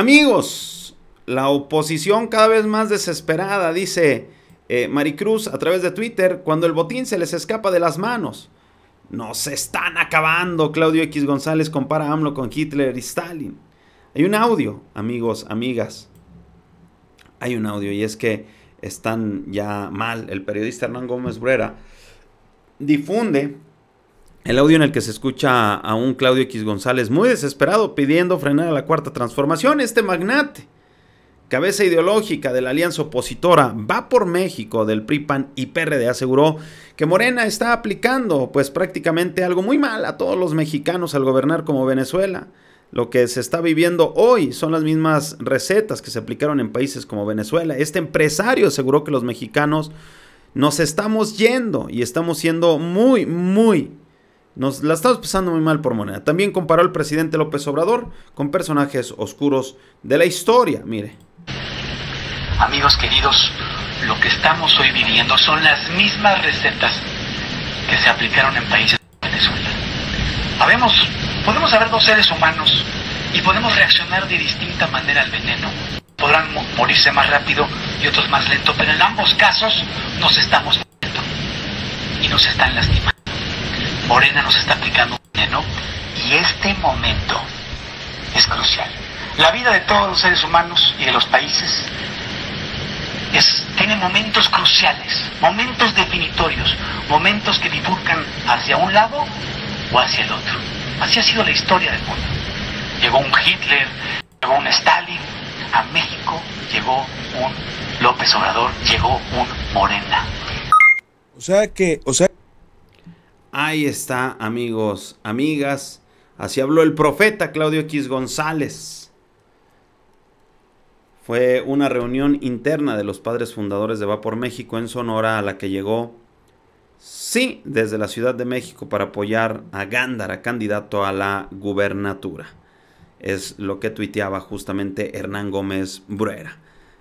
Amigos, la oposición cada vez más desesperada, dice eh, Maricruz a través de Twitter, cuando el botín se les escapa de las manos. Nos están acabando. Claudio X González compara a AMLO con Hitler y Stalin. Hay un audio, amigos, amigas. Hay un audio y es que están ya mal. El periodista Hernán Gómez Brera difunde el audio en el que se escucha a un Claudio X González muy desesperado pidiendo frenar a la cuarta transformación. Este magnate, cabeza ideológica de la alianza opositora Va por México del PRIPAN y PRD, aseguró que Morena está aplicando pues prácticamente algo muy mal a todos los mexicanos al gobernar como Venezuela. Lo que se está viviendo hoy son las mismas recetas que se aplicaron en países como Venezuela. Este empresario aseguró que los mexicanos nos estamos yendo y estamos siendo muy, muy nos la estamos pasando muy mal por moneda. También comparó al presidente López Obrador con personajes oscuros de la historia. Mire. Amigos queridos, lo que estamos hoy viviendo son las mismas recetas que se aplicaron en países como Venezuela. Habemos, podemos haber dos seres humanos y podemos reaccionar de distinta manera al veneno. Podrán morirse más rápido y otros más lento, pero en ambos casos nos estamos muriendo y nos están lastimando. Morena nos está aplicando un veneno y este momento es crucial. La vida de todos los seres humanos y de los países es, tiene momentos cruciales, momentos definitorios, momentos que bifurcan hacia un lado o hacia el otro. Así ha sido la historia del mundo. Llegó un Hitler, llegó un Stalin, a México llegó un López Obrador, llegó un Morena. O sea que, o sea, Ahí está, amigos, amigas. Así habló el profeta Claudio X González. Fue una reunión interna de los padres fundadores de Va por México en Sonora a la que llegó, sí, desde la Ciudad de México para apoyar a Gándara, candidato a la gubernatura. Es lo que tuiteaba justamente Hernán Gómez Bruera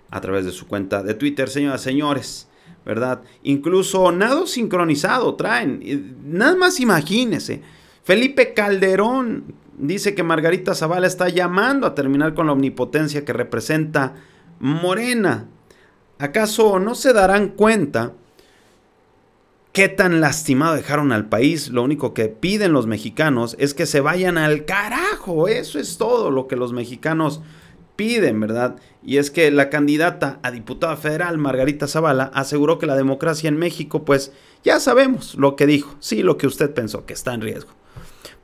a través de su cuenta de Twitter. Señoras señores, ¿verdad? Incluso nado sincronizado traen. Nada más imagínese. Felipe Calderón dice que Margarita Zavala está llamando a terminar con la omnipotencia que representa Morena. ¿Acaso no se darán cuenta qué tan lastimado dejaron al país? Lo único que piden los mexicanos es que se vayan al carajo. Eso es todo lo que los mexicanos piden, ¿verdad? Y es que la candidata a diputada federal, Margarita Zavala, aseguró que la democracia en México, pues ya sabemos lo que dijo, sí, lo que usted pensó, que está en riesgo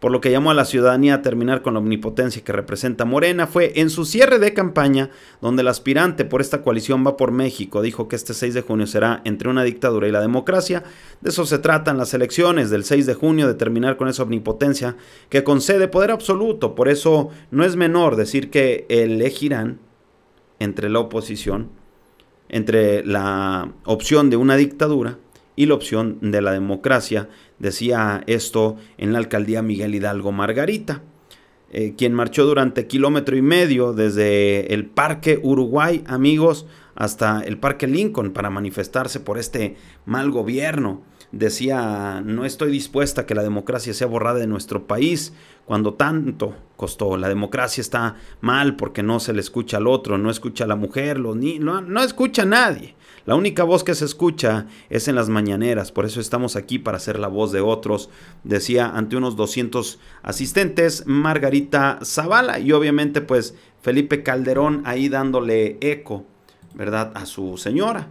por lo que llamó a la ciudadanía a terminar con la omnipotencia que representa Morena, fue en su cierre de campaña, donde el aspirante por esta coalición va por México, dijo que este 6 de junio será entre una dictadura y la democracia. De eso se tratan las elecciones del 6 de junio, de terminar con esa omnipotencia que concede poder absoluto. Por eso no es menor decir que elegirán entre la oposición, entre la opción de una dictadura y la opción de la democracia Decía esto en la alcaldía Miguel Hidalgo Margarita, eh, quien marchó durante kilómetro y medio desde el Parque Uruguay, amigos, hasta el Parque Lincoln para manifestarse por este mal gobierno. Decía, no estoy dispuesta a que la democracia sea borrada de nuestro país cuando tanto costó. La democracia está mal porque no se le escucha al otro, no escucha a la mujer, no, no escucha a nadie. La única voz que se escucha es en las mañaneras, por eso estamos aquí para ser la voz de otros, decía ante unos 200 asistentes Margarita Zavala y obviamente pues Felipe Calderón ahí dándole eco, ¿verdad? A su señora.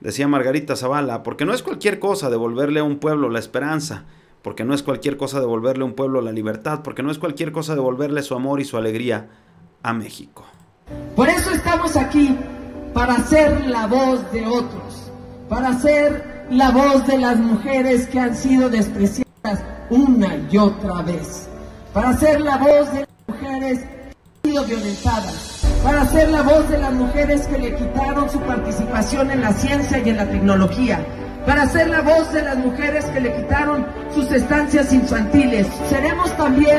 Decía Margarita Zavala, porque no es cualquier cosa devolverle a un pueblo la esperanza, porque no es cualquier cosa devolverle a un pueblo la libertad, porque no es cualquier cosa devolverle su amor y su alegría a México. Por eso estamos aquí para ser la voz de otros, para ser la voz de las mujeres que han sido despreciadas una y otra vez, para ser la voz de las mujeres que han sido violentadas, para ser la voz de las mujeres que le quitaron su participación en la ciencia y en la tecnología, para ser la voz de las mujeres que le quitaron sus estancias infantiles. Seremos también...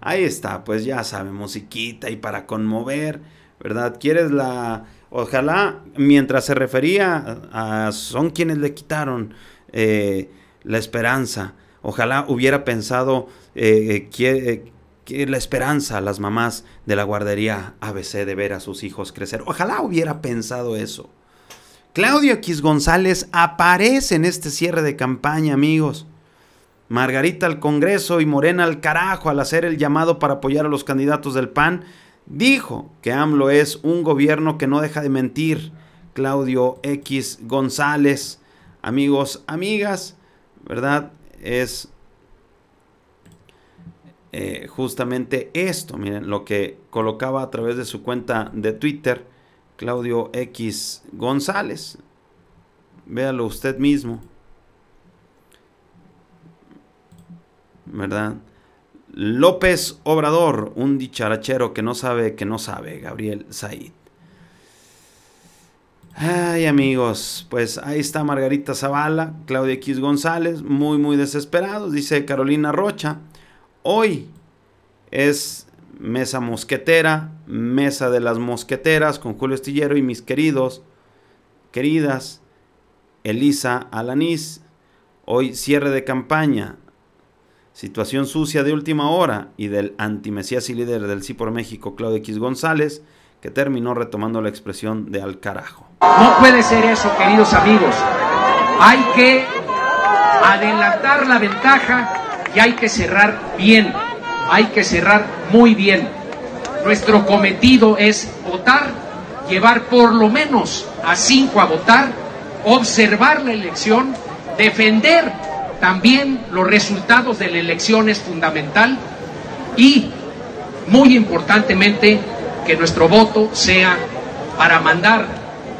Ahí está, pues ya sabe, musiquita y para conmover, ¿verdad? ¿Quieres la Ojalá, mientras se refería a, son quienes le quitaron eh, la esperanza, ojalá hubiera pensado eh, eh, que la esperanza a las mamás de la guardería ABC de ver a sus hijos crecer. Ojalá hubiera pensado eso. Claudio X González aparece en este cierre de campaña, amigos. Margarita al Congreso y Morena al carajo al hacer el llamado para apoyar a los candidatos del PAN, dijo que AMLO es un gobierno que no deja de mentir. Claudio X González, amigos, amigas, ¿verdad? Es eh, justamente esto, miren, lo que colocaba a través de su cuenta de Twitter Claudio X González. Véalo usted mismo. ¿Verdad? López Obrador, un dicharachero que no sabe que no sabe, Gabriel Said. Ay amigos, pues ahí está Margarita Zavala, Claudia X González, muy muy desesperados, dice Carolina Rocha. Hoy es Mesa Mosquetera, Mesa de las Mosqueteras con Julio Estillero y mis queridos, queridas, Elisa Alanís. Hoy cierre de campaña, situación sucia de última hora y del antimesías y líder del Sí por México, Claudio X González, que terminó retomando la expresión de al carajo. No puede ser eso, queridos amigos. Hay que adelantar la ventaja y hay que cerrar bien hay que cerrar muy bien. Nuestro cometido es votar, llevar por lo menos a cinco a votar, observar la elección, defender también los resultados de la elección es fundamental y, muy importantemente, que nuestro voto sea para mandar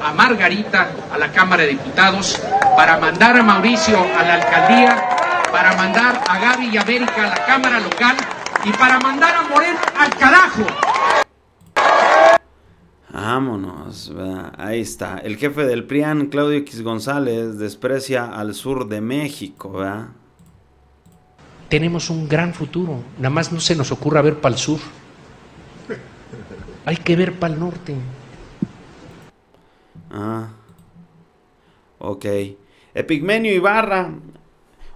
a Margarita a la Cámara de Diputados, para mandar a Mauricio a la alcaldía, para mandar a Gaby y América a la Cámara local y para mandar a Moreno al carajo. Vámonos, ahí está. El jefe del PRIAN, Claudio X González, desprecia al sur de México, ¿verdad? Tenemos un gran futuro, nada más no se nos ocurra ver para el sur. Hay que ver para el norte. Ah. Ok. Epigmenio Ibarra,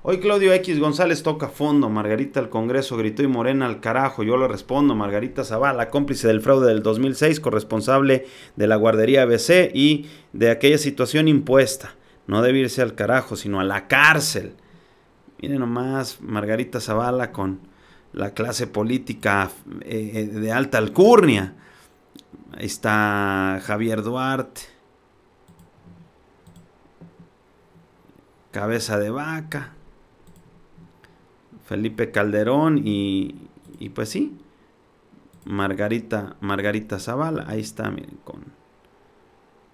Hoy Claudio X González toca fondo, Margarita al Congreso gritó y Morena al carajo, yo le respondo, Margarita Zavala, cómplice del fraude del 2006, corresponsable de la guardería ABC y de aquella situación impuesta. No debe irse al carajo, sino a la cárcel. Miren nomás, Margarita Zavala con la clase política eh, eh, de alta alcurnia. Ahí está Javier Duarte. Cabeza de vaca. Felipe Calderón y, y pues sí, Margarita, Margarita Zavala, ahí está, miren, con...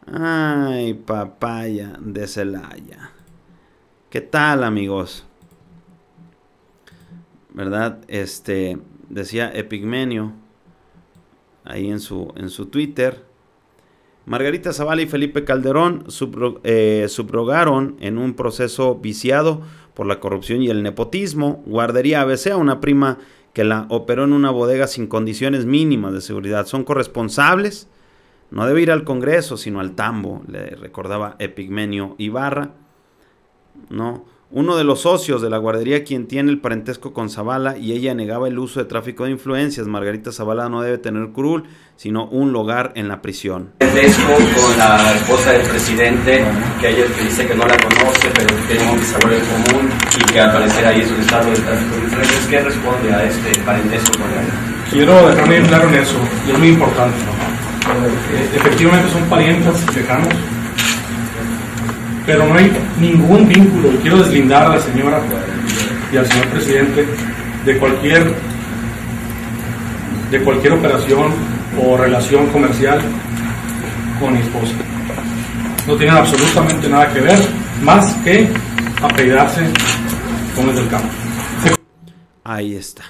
Ay, papaya de Celaya. ¿Qué tal, amigos? ¿Verdad? Este, decía Epigmenio ahí en su, en su Twitter. Margarita Zavala y Felipe Calderón eh, subrogaron en un proceso viciado por la corrupción y el nepotismo, guardería ABC a una prima que la operó en una bodega sin condiciones mínimas de seguridad. Son corresponsables, no debe ir al Congreso, sino al tambo, le recordaba Epigmenio Ibarra, ¿no? Uno de los socios de la guardería, quien tiene el parentesco con Zavala, y ella negaba el uso de tráfico de influencias. Margarita Zavala no debe tener curul, sino un lugar en la prisión. Parentesco con la esposa del presidente, que ella dice que no la conoce, pero que tiene un bisabuelo en común y que al parecer ahí es un estado de tráfico de influencias. ¿Qué responde a este parentesco con ella? Quiero dejar bien claro en eso, y es muy importante. Eh, efectivamente son parientes lejanos pero no hay ningún vínculo, y quiero deslindar a la señora y al señor presidente de cualquier, de cualquier operación o relación comercial con mi esposa. No tienen absolutamente nada que ver, más que apellidarse con el del campo. Ahí está.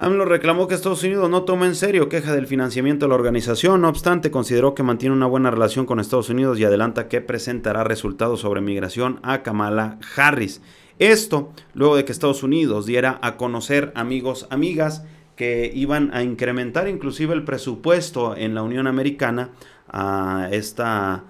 AMLO reclamó que Estados Unidos no toma en serio queja del financiamiento de la organización, no obstante consideró que mantiene una buena relación con Estados Unidos y adelanta que presentará resultados sobre migración a Kamala Harris. Esto luego de que Estados Unidos diera a conocer amigos, amigas, que iban a incrementar inclusive el presupuesto en la Unión Americana a esta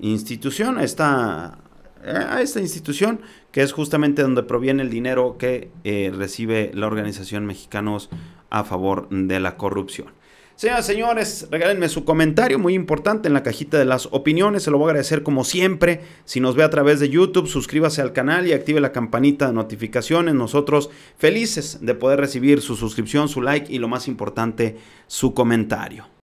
institución, a esta a esta institución que es justamente donde proviene el dinero que eh, recibe la organización Mexicanos a favor de la corrupción. Señoras y señores, regálenme su comentario muy importante en la cajita de las opiniones. Se lo voy a agradecer como siempre. Si nos ve a través de YouTube, suscríbase al canal y active la campanita de notificaciones. Nosotros felices de poder recibir su suscripción, su like y lo más importante, su comentario.